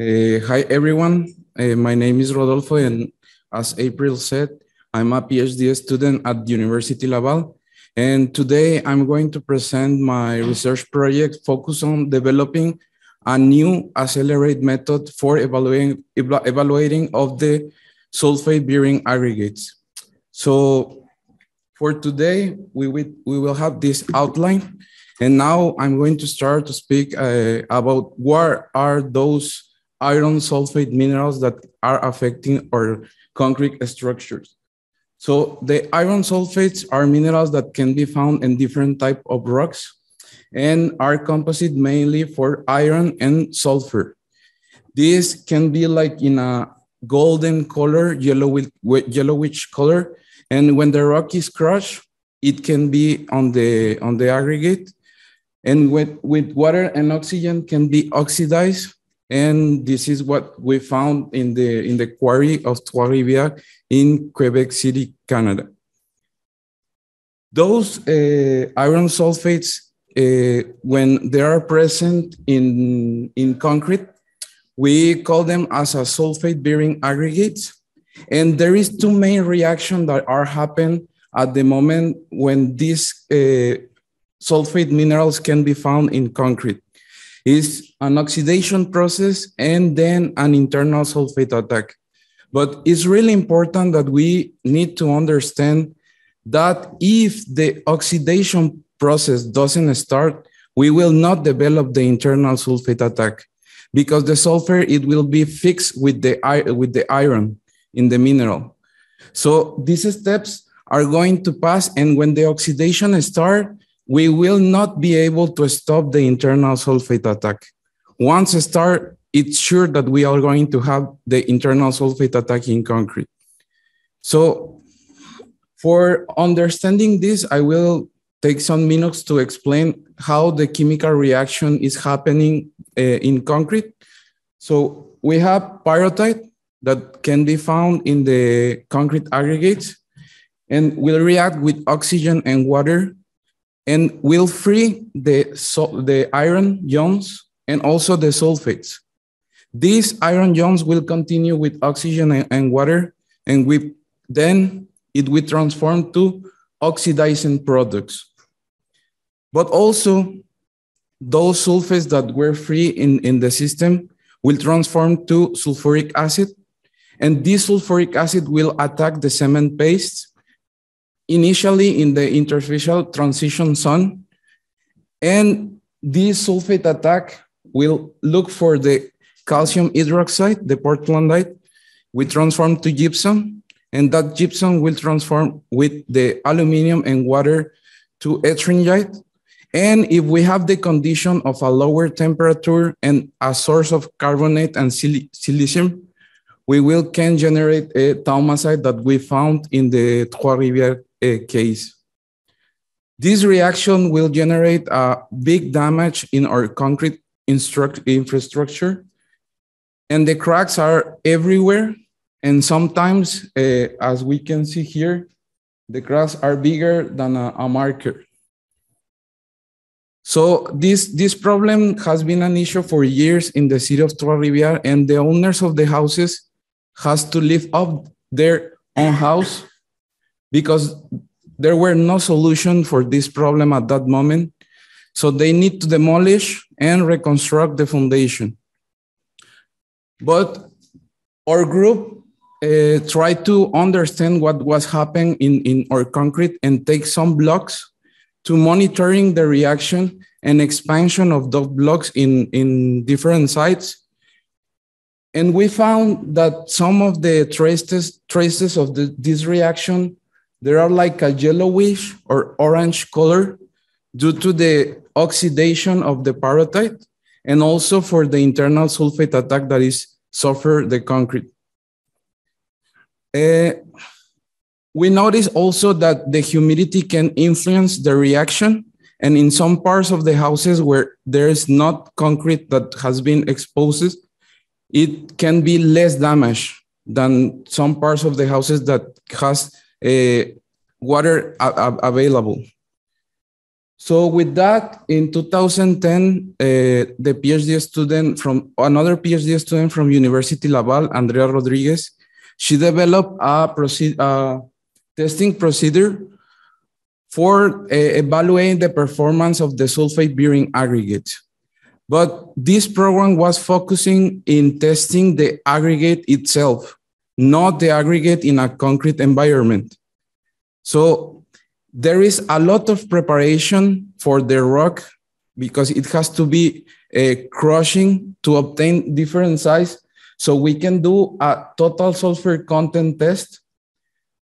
Uh, hi, everyone. Uh, my name is Rodolfo, and as April said, I'm a PhD student at the University Laval. And today I'm going to present my research project focused on developing a new accelerate method for evaluating, evaluating of the sulfide bearing aggregates. So for today, we will, we will have this outline. And now I'm going to start to speak uh, about what are those iron sulfide minerals that are affecting our concrete structures. So the iron sulfides are minerals that can be found in different type of rocks and are composite mainly for iron and sulfur. This can be like in a golden color, yellow yellowish color. And when the rock is crushed, it can be on the, on the aggregate. And with, with water and oxygen can be oxidized and this is what we found in the, in the quarry of Trois-Rivières in Quebec City, Canada. Those uh, iron sulfides, uh, when they are present in, in concrete, we call them as a sulfide bearing aggregates. And there is two main reactions that are happening at the moment when these uh, sulfide minerals can be found in concrete is an oxidation process and then an internal sulfate attack. But it's really important that we need to understand that if the oxidation process doesn't start, we will not develop the internal sulfate attack because the sulfur, it will be fixed with the, with the iron in the mineral. So these steps are going to pass and when the oxidation start, we will not be able to stop the internal sulfate attack. Once it start, it's sure that we are going to have the internal sulfate attack in concrete. So for understanding this, I will take some minutes to explain how the chemical reaction is happening uh, in concrete. So we have pyrrhotite that can be found in the concrete aggregates and will react with oxygen and water and will free the, the iron ions and also the sulfates. These iron ions will continue with oxygen and, and water, and we, then it will transform to oxidizing products. But also, those sulfates that were free in, in the system will transform to sulfuric acid, and this sulfuric acid will attack the cement paste initially in the interfacial transition zone. And this sulfate attack will look for the calcium hydroxide, the portlandite, we transform to gypsum, and that gypsum will transform with the aluminum and water to ettringite. And if we have the condition of a lower temperature and a source of carbonate and silicium, we will can generate a thaumasite that we found in the Trois-Rivières uh, case. This reaction will generate a big damage in our concrete infrastructure, and the cracks are everywhere. And sometimes, uh, as we can see here, the cracks are bigger than a, a marker. So this, this problem has been an issue for years in the city of Trois-Rivières, and the owners of the houses has to live up their own house because there were no solution for this problem at that moment. So they need to demolish and reconstruct the foundation. But our group uh, tried to understand what was happening in, in our concrete and take some blocks to monitoring the reaction and expansion of those blocks in, in different sites. And we found that some of the traces, traces of the, this reaction there are like a yellowish or orange color due to the oxidation of the pyrrhotite and also for the internal sulfate attack that is suffer the concrete. Uh, we notice also that the humidity can influence the reaction and in some parts of the houses where there is not concrete that has been exposed, it can be less damage than some parts of the houses that has water available. So with that, in 2010, uh, the PhD student from another PhD student from University Laval, Andrea Rodrigues, she developed a uh, testing procedure for uh, evaluating the performance of the sulfide bearing aggregate. But this program was focusing in testing the aggregate itself, not the aggregate in a concrete environment. So there is a lot of preparation for the rock because it has to be uh, crushing to obtain different size. So we can do a total sulfur content test,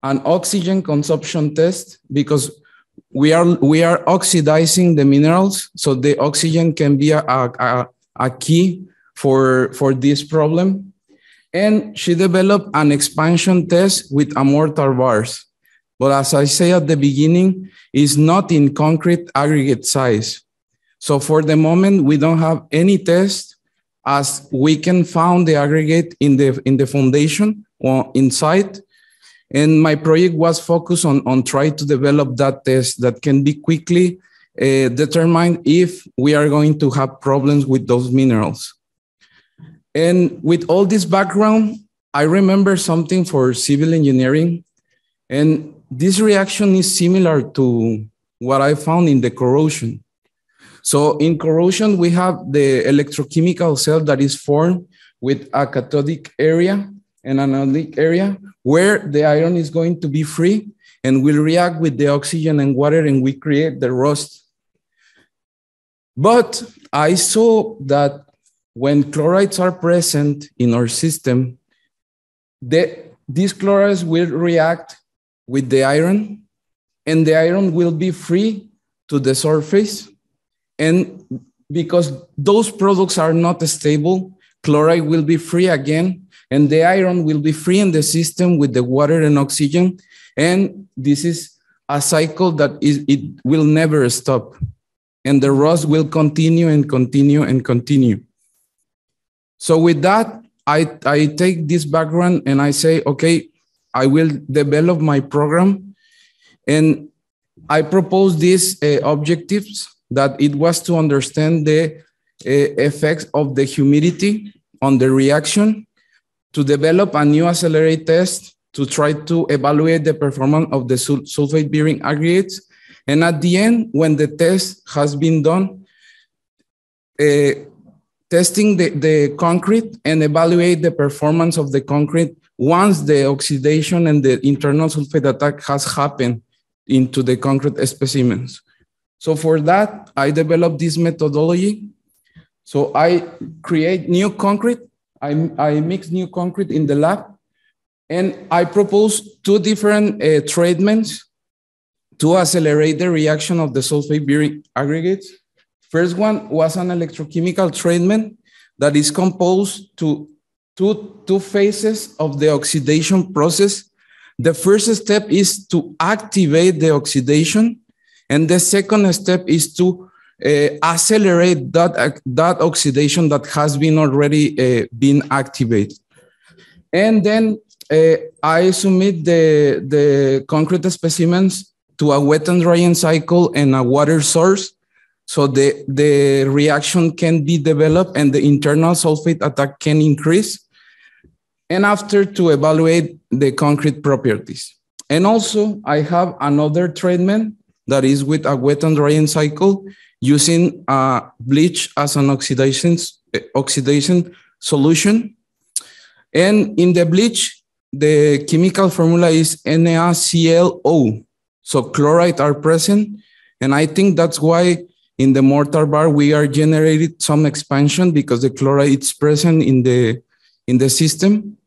an oxygen consumption test, because we are we are oxidizing the minerals so the oxygen can be a, a, a key for for this problem and she developed an expansion test with mortar bars. But as i say at the beginning is not in concrete aggregate size. So for the moment we don't have any test as we can found the aggregate in the in the foundation or inside. And my project was focused on, on trying to develop that test that can be quickly uh, determined if we are going to have problems with those minerals. And with all this background, I remember something for civil engineering. And this reaction is similar to what I found in the corrosion. So in corrosion, we have the electrochemical cell that is formed with a cathodic area and anodic area where the iron is going to be free and will react with the oxygen and water and we create the rust. But I saw that when chlorides are present in our system, the, these chlorides will react with the iron and the iron will be free to the surface. And because those products are not stable, chloride will be free again and the iron will be free in the system with the water and oxygen. And this is a cycle that is, it will never stop. And the rust will continue and continue and continue. So with that, I, I take this background and I say, okay, I will develop my program. And I propose these uh, objectives that it was to understand the uh, effects of the humidity on the reaction, to develop a new accelerate test to try to evaluate the performance of the sulfide bearing aggregates. And at the end, when the test has been done, uh, testing the, the concrete and evaluate the performance of the concrete once the oxidation and the internal sulfate attack has happened into the concrete specimens. So for that, I developed this methodology. So I create new concrete I, I mix new concrete in the lab and I propose two different uh, treatments to accelerate the reaction of the sulfide bearing aggregates. First one was an electrochemical treatment that is composed to two, two phases of the oxidation process. The first step is to activate the oxidation, and the second step is to uh, accelerate that, uh, that oxidation that has been already uh, been activated. And then I submit the, the concrete specimens to a wet and drying cycle and a water source so the, the reaction can be developed and the internal sulfate attack can increase. And after to evaluate the concrete properties. And also I have another treatment that is with a wet and drying cycle using uh, bleach as an oxidation, oxidation solution. And in the bleach, the chemical formula is NaClO. So chloride are present. And I think that's why in the mortar bar, we are generating some expansion because the chloride is present in the, in the system.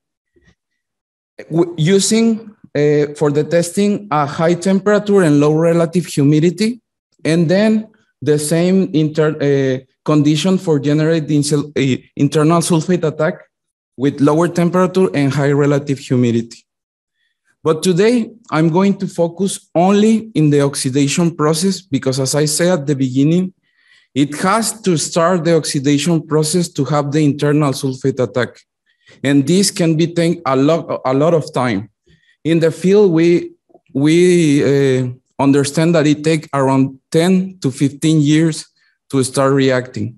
Using uh, for the testing a high temperature and low relative humidity. And then the same inter, uh, condition for generating uh, internal sulfate attack with lower temperature and high relative humidity. But today I'm going to focus only in the oxidation process because as I said at the beginning, it has to start the oxidation process to have the internal sulfate attack. And this can be take a lot, a lot of time. In the field, we, we uh, understand that it takes around 10 to 15 years to start reacting.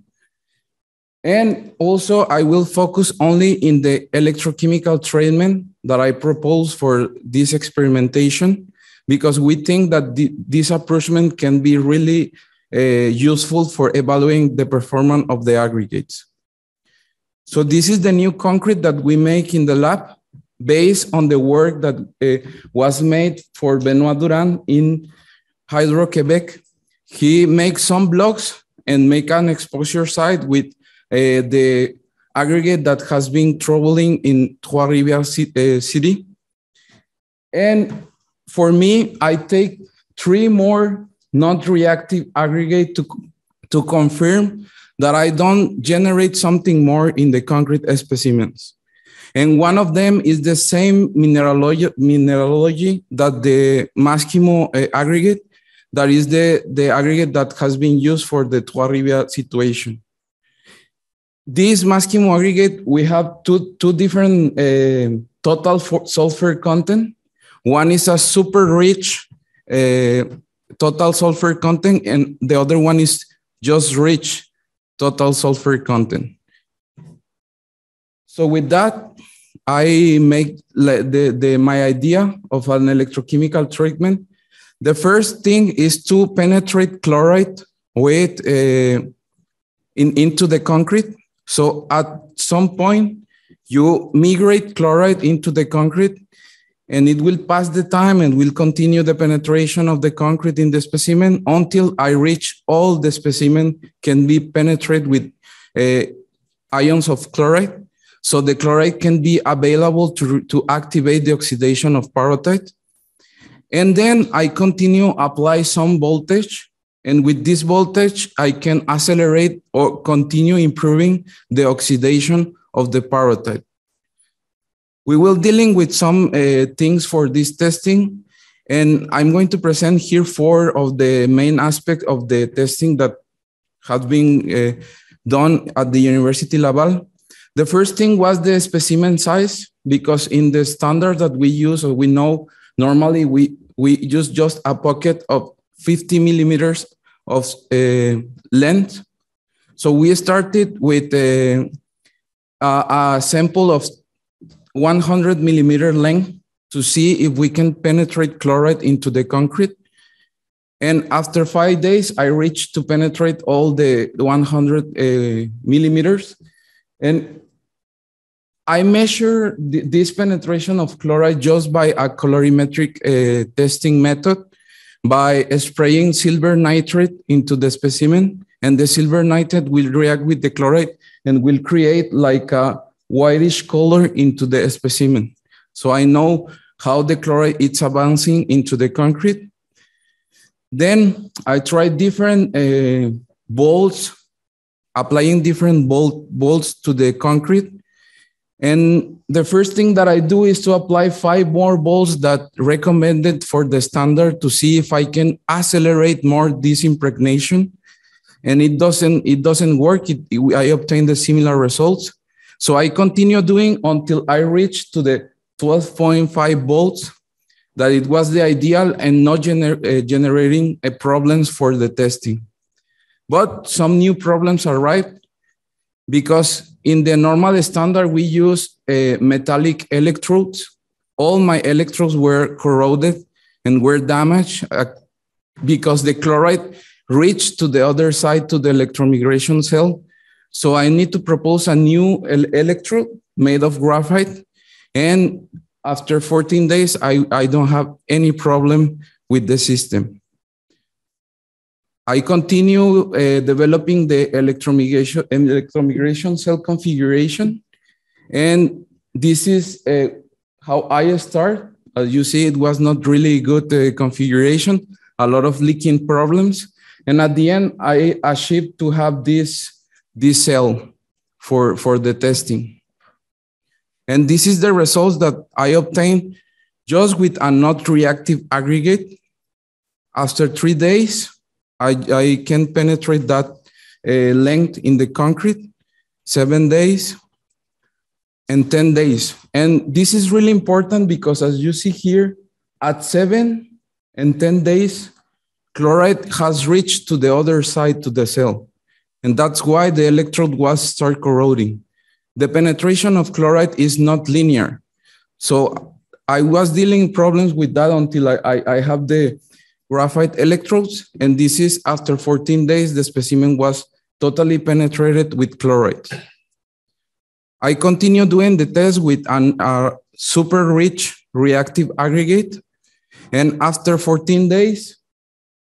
And also I will focus only in the electrochemical treatment that I propose for this experimentation because we think that the, this approachment can be really uh, useful for evaluating the performance of the aggregates. So this is the new concrete that we make in the lab based on the work that uh, was made for Benoit Durand in Hydro-Quebec. He makes some blocks and make an exposure site with uh, the aggregate that has been troubling in Trois-Rivières uh, city. And for me, I take three more non-reactive aggregate to, to confirm that I don't generate something more in the concrete specimens. And one of them is the same mineralogy, mineralogy that the Maschimo uh, aggregate, that is the, the aggregate that has been used for the Trois-Rivières situation. This Maschimo aggregate, we have two, two different uh, total sulfur content. One is a super rich uh, total sulfur content, and the other one is just rich total sulfur content. So with that, I make the, the, my idea of an electrochemical treatment. The first thing is to penetrate chloride with uh, in, into the concrete. So at some point, you migrate chloride into the concrete and it will pass the time and will continue the penetration of the concrete in the specimen until I reach all the specimen can be penetrated with uh, ions of chloride. So the chloride can be available to, to activate the oxidation of pyrrhotite. And then I continue apply some voltage. And with this voltage, I can accelerate or continue improving the oxidation of the pyrrhotite. We will dealing with some uh, things for this testing. And I'm going to present here four of the main aspects of the testing that has been uh, done at the University Laval. The first thing was the specimen size, because in the standard that we use, or we know normally we, we use just a pocket of 50 millimeters of uh, length. So we started with uh, a, a sample of 100 millimeter length to see if we can penetrate chloride into the concrete. And after five days, I reached to penetrate all the 100 uh, millimeters. And I measure th this penetration of chloride just by a colorimetric uh, testing method by spraying silver nitrate into the specimen. And the silver nitrate will react with the chloride and will create like a whitish color into the specimen. So I know how the chloride is advancing into the concrete. Then I tried different uh, volts, applying different volt, volts to the concrete. And the first thing that I do is to apply five more volts that recommended for the standard to see if I can accelerate more this impregnation. And it doesn't, it doesn't work. It, it, I obtained the similar results. So I continue doing until I reach to the 12.5 volts that it was the ideal and not gener uh, generating a problems for the testing. But some new problems arrived because in the normal standard, we use uh, metallic electrodes. All my electrodes were corroded and were damaged uh, because the chloride reached to the other side to the electromigration cell so I need to propose a new electrode made of graphite. And after 14 days, I, I don't have any problem with the system. I continue uh, developing the electromigration, electromigration cell configuration. And this is uh, how I start. As you see, it was not really good uh, configuration, a lot of leaking problems. And at the end, I achieved to have this this cell for, for the testing. And this is the results that I obtained just with a not reactive aggregate. After three days, I, I can penetrate that uh, length in the concrete, seven days and 10 days. And this is really important because as you see here, at seven, and 10 days, chloride has reached to the other side to the cell. And that's why the electrode was start corroding. The penetration of chloride is not linear. So I was dealing problems with that until I, I, I have the graphite electrodes. And this is after 14 days, the specimen was totally penetrated with chloride. I continue doing the test with a uh, super rich reactive aggregate. And after 14 days,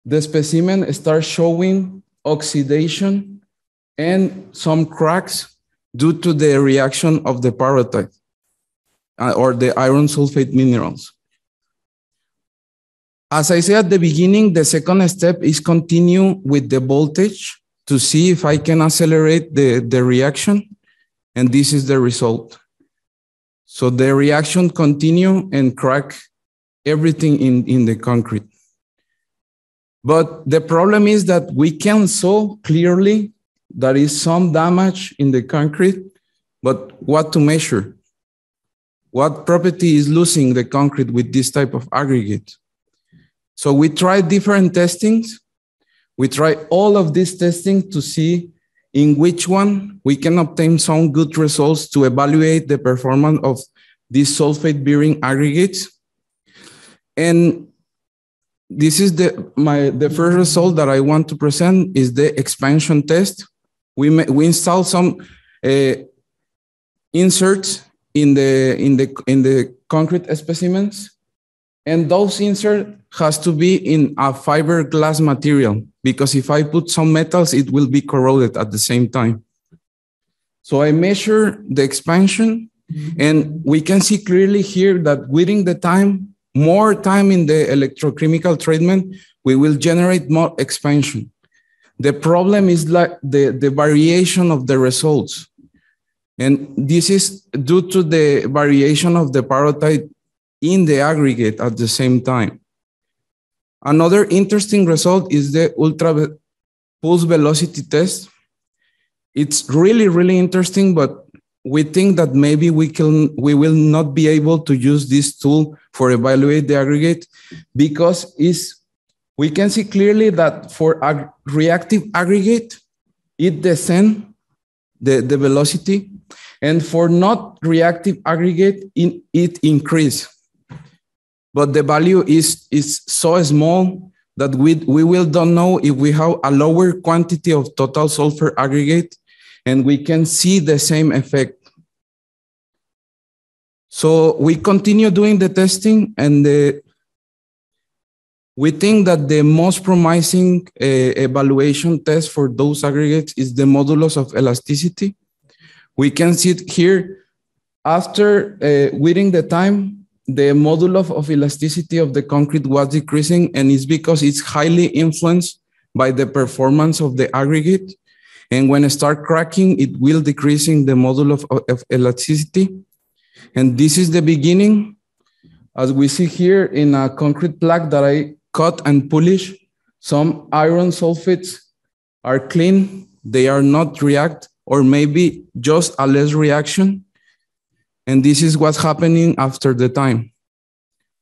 the specimen starts showing oxidation and some cracks due to the reaction of the pyrrhotite uh, or the iron sulfide minerals. As I said at the beginning, the second step is continue with the voltage to see if I can accelerate the, the reaction. And this is the result. So the reaction continue and crack everything in, in the concrete. But the problem is that we can saw clearly there is some damage in the concrete, but what to measure? What property is losing the concrete with this type of aggregate? So we tried different testings. We tried all of these testing to see in which one we can obtain some good results to evaluate the performance of these sulfide bearing aggregates. And this is the my the first result that I want to present is the expansion test. We we install some uh, inserts in the in the in the concrete specimens, and those insert has to be in a fiberglass material because if I put some metals, it will be corroded at the same time. So I measure the expansion, and we can see clearly here that within the time more time in the electrochemical treatment, we will generate more expansion. The problem is like the, the variation of the results. And this is due to the variation of the pyrrhotite in the aggregate at the same time. Another interesting result is the ultra pulse velocity test. It's really, really interesting, but we think that maybe we can we will not be able to use this tool for evaluate the aggregate because is we can see clearly that for reactive aggregate it descend the, the velocity and for not reactive aggregate in, it increase but the value is is so small that we we will don't know if we have a lower quantity of total sulfur aggregate and we can see the same effect. So we continue doing the testing and the, we think that the most promising uh, evaluation test for those aggregates is the modulus of elasticity. We can see it here after uh, within the time, the modulus of elasticity of the concrete was decreasing and it's because it's highly influenced by the performance of the aggregate. And when it start cracking, it will decreasing the modulus of, of elasticity. And this is the beginning. As we see here in a concrete plaque that I cut and polish, some iron sulfides are clean. They are not react or maybe just a less reaction. And this is what's happening after the time.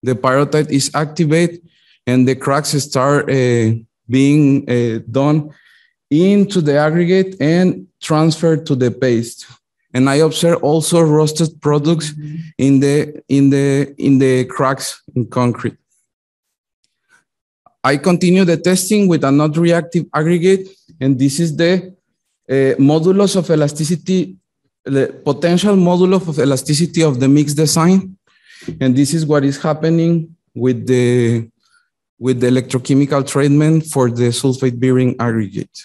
The pyrrhotite is activated and the cracks start uh, being uh, done into the aggregate and transferred to the paste. And I observe also roasted products mm-hmm. in the in the in the cracks in concrete. I continue the testing with a not reactive aggregate, and this is the uh, modulus of elasticity, the potential modulus of elasticity of the mix design. And this is what is happening with the with the electrochemical treatment for the sulfide bearing aggregate.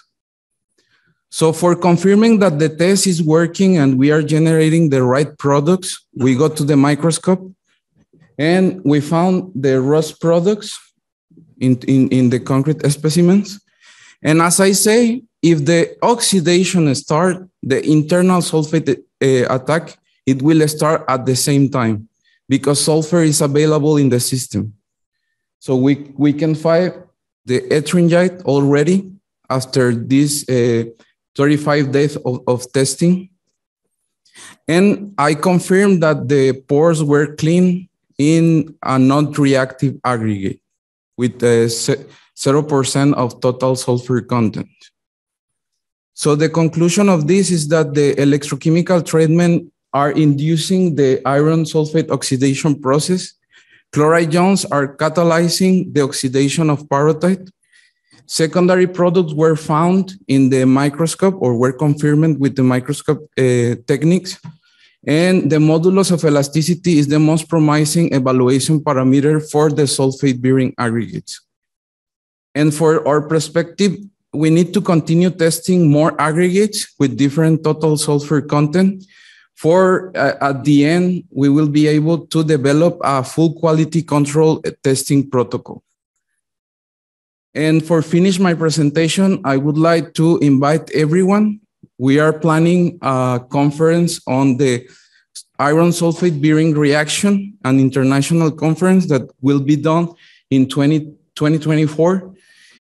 So for confirming that the test is working and we are generating the right products, we go to the microscope and we found the rust products in, in, in the concrete specimens. And as I say, if the oxidation start, the internal sulfate uh, attack, it will start at the same time because sulfur is available in the system. So we, we can find the ettringite already after this uh, 35 days of, of testing. And I confirmed that the pores were clean in a non-reactive aggregate with 0% of total sulfur content. So the conclusion of this is that the electrochemical treatment are inducing the iron sulfide oxidation process. Chloride ions are catalyzing the oxidation of pyrrhotite. Secondary products were found in the microscope or were confirmed with the microscope uh, techniques. And the modulus of elasticity is the most promising evaluation parameter for the sulfide bearing aggregates. And for our perspective, we need to continue testing more aggregates with different total sulfur content. For uh, at the end, we will be able to develop a full quality control testing protocol. And for finish my presentation, I would like to invite everyone. We are planning a conference on the iron sulfide bearing reaction, an international conference that will be done in 20, 2024